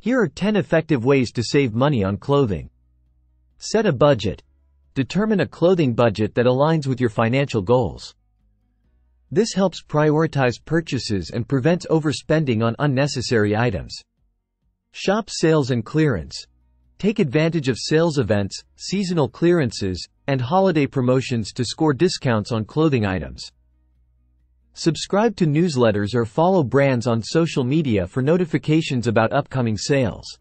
Here are 10 effective ways to save money on clothing. Set a budget. Determine a clothing budget that aligns with your financial goals. This helps prioritize purchases and prevents overspending on unnecessary items. Shop sales and clearance. Take advantage of sales events, seasonal clearances, and holiday promotions to score discounts on clothing items. Subscribe to newsletters or follow brands on social media for notifications about upcoming sales.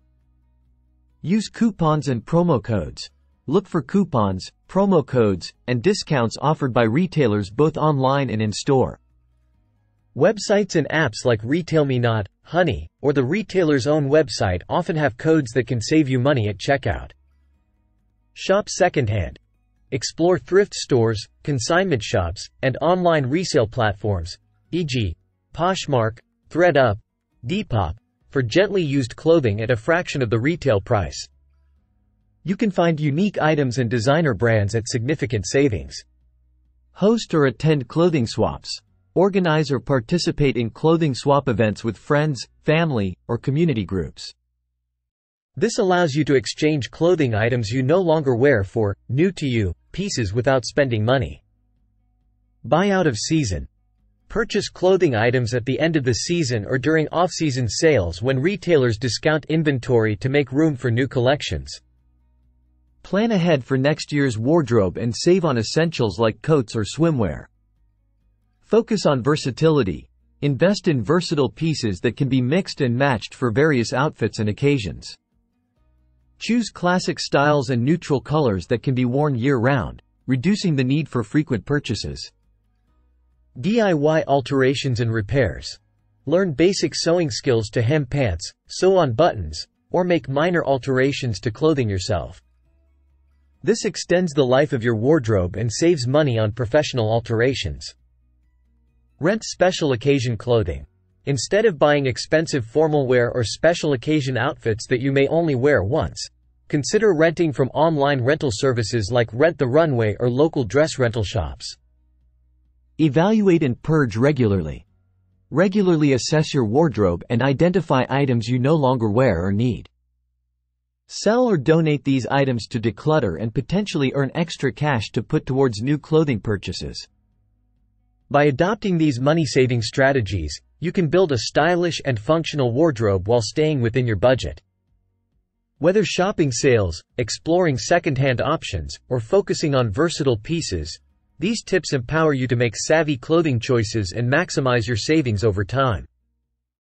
Use coupons and promo codes. Look for coupons, promo codes, and discounts offered by retailers both online and in store. Websites and apps like RetailMeNot, Honey, or the retailer's own website often have codes that can save you money at checkout. Shop secondhand. Explore thrift stores, consignment shops, and online resale platforms, e.g., Poshmark, ThredUp, Depop, for gently used clothing at a fraction of the retail price. You can find unique items and designer brands at significant savings. Host or attend clothing swaps. Organize or participate in clothing swap events with friends, family, or community groups. This allows you to exchange clothing items you no longer wear for, new to you, pieces without spending money. Buy out of season. Purchase clothing items at the end of the season or during off-season sales when retailers discount inventory to make room for new collections. Plan ahead for next year's wardrobe and save on essentials like coats or swimwear. Focus on versatility. Invest in versatile pieces that can be mixed and matched for various outfits and occasions. Choose classic styles and neutral colors that can be worn year-round, reducing the need for frequent purchases. DIY alterations and repairs. Learn basic sewing skills to hem pants, sew on buttons, or make minor alterations to clothing yourself. This extends the life of your wardrobe and saves money on professional alterations. Rent special occasion clothing. Instead of buying expensive formal wear or special occasion outfits that you may only wear once, consider renting from online rental services like Rent the Runway or local dress rental shops. Evaluate and purge regularly. Regularly assess your wardrobe and identify items you no longer wear or need. Sell or donate these items to declutter and potentially earn extra cash to put towards new clothing purchases. By adopting these money-saving strategies, you can build a stylish and functional wardrobe while staying within your budget. Whether shopping sales, exploring second-hand options, or focusing on versatile pieces, these tips empower you to make savvy clothing choices and maximize your savings over time.